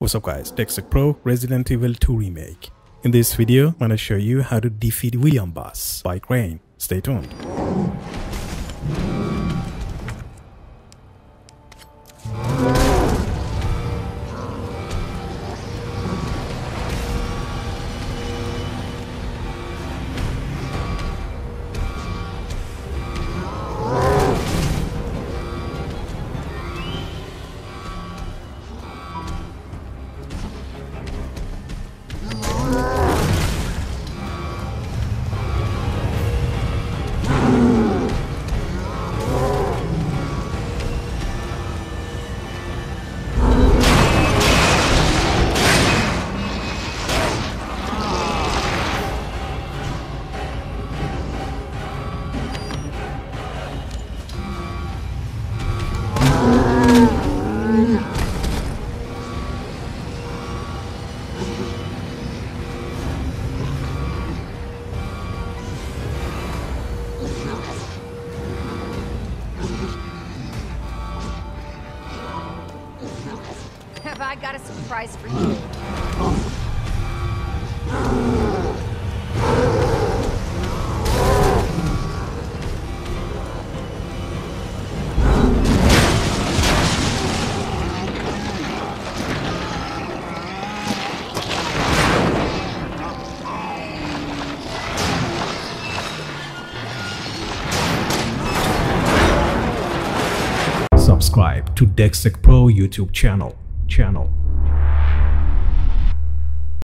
What's up guys, Dextech Pro Resident Evil 2 Remake. In this video, I'm gonna show you how to defeat William Boss by Crane. Stay tuned. Have I got a surprise for you? Subscribe to Dextech Pro YouTube channel. Channel.